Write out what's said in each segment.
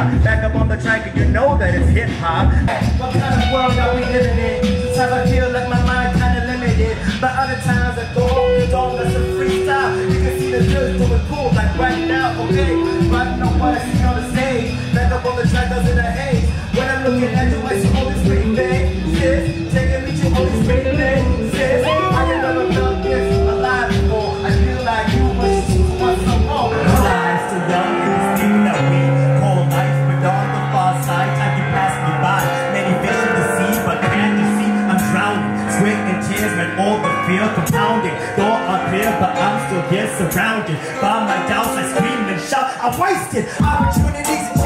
Back up on the track and you know that it's hip hop. What kind of world are we living in? Sometimes I feel like my mind kinda limited, but other times I go on that's a freestyle. You can see the girls doing cool, like right now, okay. But I know what I see on the stage. Back up on the track, does in the haze. When I'm looking at you, I see all this thing. Sis, surrounded by my doubts. I scream and shout, I wasted opportunities and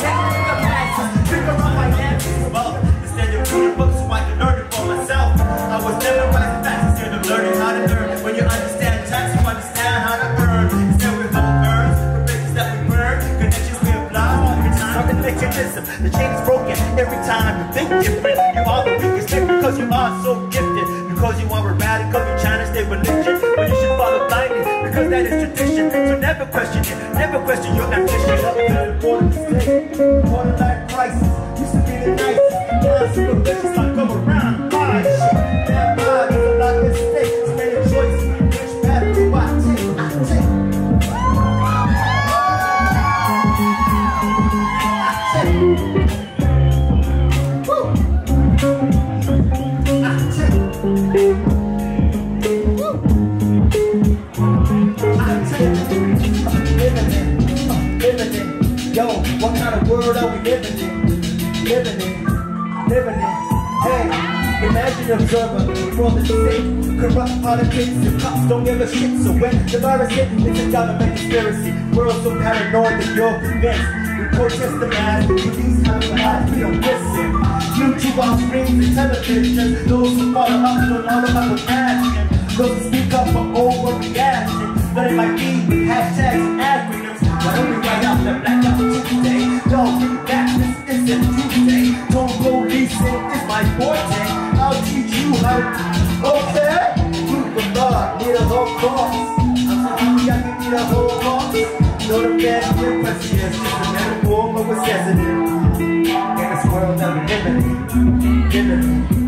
chances to me from the masses. Figure out my answers. Well, instead of reading books, I can learn for myself. I was never right fast instead of learning how to learn. When you understand tax, you understand how to earn. Instead we burns, the bridges that we burn, connections we have lost. Every time the chain is broken. Every time you think different, you are the weakest link because you are so gifted. Because you are radical, you're trying to stay religion, because that is tradition. So never question it, never question your ambition. Born born life crisis. Used to be the nicest. Yo, what kind of world are we living in? Living in, living in. Hey, imagine observer from the state. Corrupt politics and cops don't give a shit. So when the virus hit, it's a government conspiracy. World so paranoid that you're convinced. We protest the mass, police have the eyes, we don't listen. YouTube on screens and television. Those who follow us don't know about the passion. Those who speak up for overreaction. But it might be hashtags and acronyms. Why don't the blackout Tuesday? No, that this isn't Tuesday. Don't go leasing it's my forte. I'll teach you how to. Okay? Group of thought, need a whole course. I'm so happy I can need a whole course. Know the bad frequency is just a metaphor for what's sensitive. In this world that we living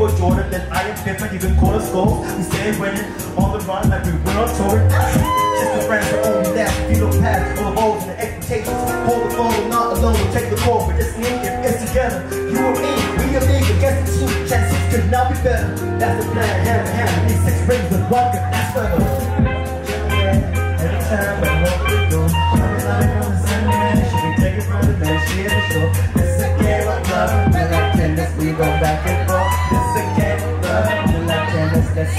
were Jordan, then I am Pippen. You can call us. We stay winning on the run like we went on tour. Just a friend for only that. If you don't pass all the goals and expectations, hold the phone, not alone. Take the call, but it's me if it's together. You and me, we a league against the team. Chances could not be better. That's the plan. Hand in hand, these six rings with vodka. That's better. Every time I walk the door, I'm like. She can take it from the man. She is the show. A game of love. We like tennis, we go back and forth.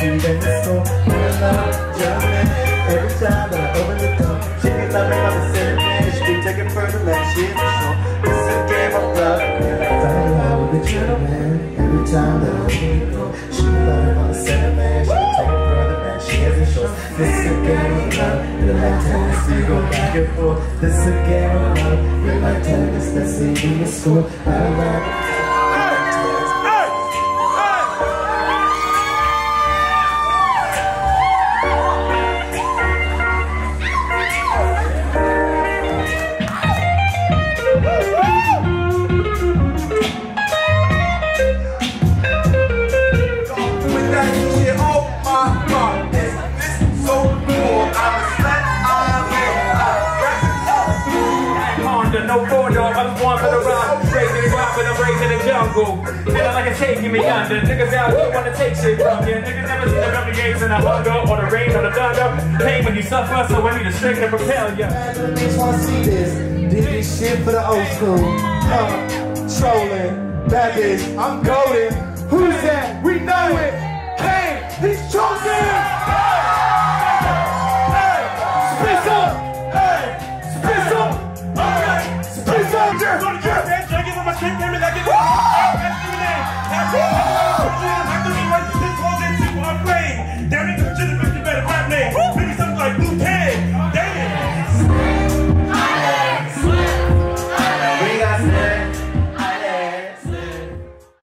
Love German. Every time that I open the door, she on the man. She be taking further than she is the show. This is a game of love. Like fighting out with the gentleman. Every time that I open the door, she be loving on the city man. She be taking further than she is the show. This is a game of love. We like tennis, we go back and forth. This is a game of love. We like tennis, let's see you in school. I love bulldog, I'm for the rock, raising the rock, but I'm raising the jungle. Feeling like it's taking me under. Niggas out here wanna take shit from you. Niggas never seen the rubber gates and the hunger, or the rain or the thunder. Pain when you suffer, so I need a strength to propel you. Bitch wanna see this. Did this shit for the old school. Uh, trolling, bitch, I'm golden. Who's that? We know it. Kane, he's chosen!